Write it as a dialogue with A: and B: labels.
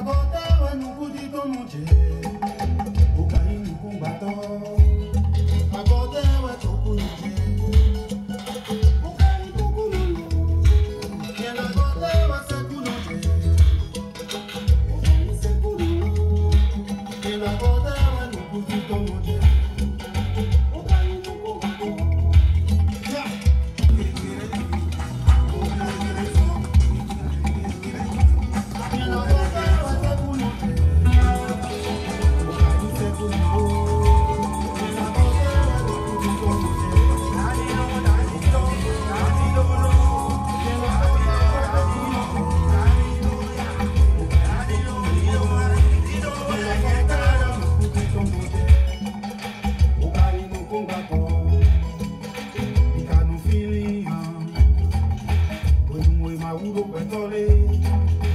A: Agota wa nuku di tomo che Uka inu kumbato Mwen mwen ma wou